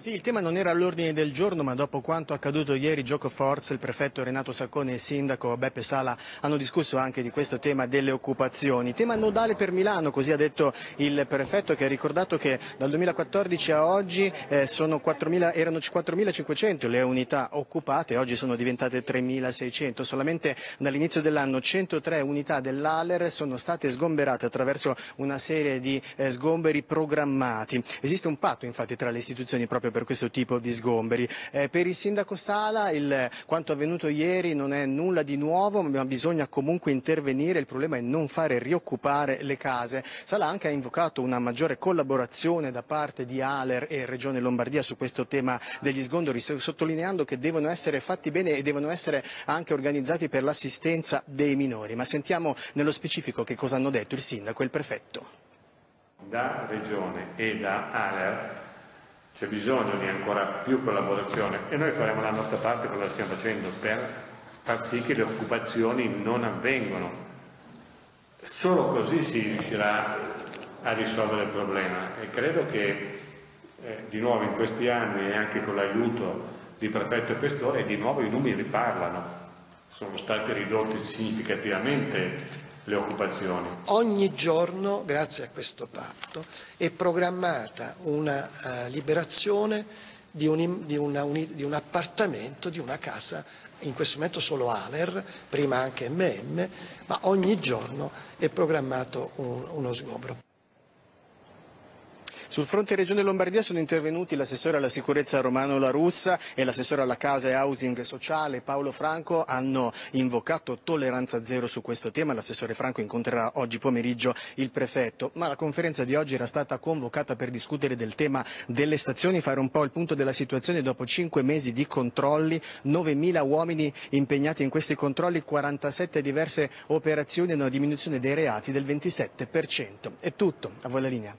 Sì, il tema non era all'ordine del giorno, ma dopo quanto accaduto ieri, Gioco Forza, il prefetto Renato Saccone e il sindaco Beppe Sala hanno discusso anche di questo tema delle occupazioni. Tema nodale per Milano, così ha detto il prefetto che ha ricordato che dal 2014 a oggi eh, 4 erano 4.500 le unità occupate, oggi sono diventate 3.600. Solamente dall'inizio dell'anno 103 unità dell'Aler sono state sgomberate attraverso una serie di eh, sgomberi programmati. Esiste un patto infatti tra le istituzioni proprio proprio per questo tipo di sgomberi. Eh, per il sindaco Sala il, quanto avvenuto ieri non è nulla di nuovo, ma bisogna comunque intervenire, il problema è non fare rioccupare le case. Sala anche ha invocato una maggiore collaborazione da parte di Aler e Regione Lombardia su questo tema degli sgomberi, sottolineando che devono essere fatti bene e devono essere anche organizzati per l'assistenza dei minori. Ma sentiamo nello specifico che cosa hanno detto il sindaco e il prefetto. Da Regione e da Aler c'è bisogno di ancora più collaborazione e noi faremo la nostra parte, cosa stiamo facendo, per far sì che le occupazioni non avvengano. Solo così si riuscirà a risolvere il problema e credo che eh, di nuovo in questi anni e anche con l'aiuto di prefetto e questore di nuovo i numeri parlano, sono stati ridotti significativamente le occupazioni. Ogni giorno, grazie a questo patto, è programmata una uh, liberazione di un, di, una, di un, appartamento, di una casa, in questo momento solo Aler, prima anche MM, ma ogni giorno è programmato un, uno sgombro. Sul fronte Regione Lombardia sono intervenuti l'assessore alla sicurezza Romano La Russa e l'assessore alla casa e housing sociale Paolo Franco. Hanno invocato tolleranza zero su questo tema. L'assessore Franco incontrerà oggi pomeriggio il prefetto. Ma la conferenza di oggi era stata convocata per discutere del tema delle stazioni, fare un po' il punto della situazione dopo cinque mesi di controlli, 9.000 uomini impegnati in questi controlli, 47 diverse operazioni e una diminuzione dei reati del 27%. È tutto. A voi la linea.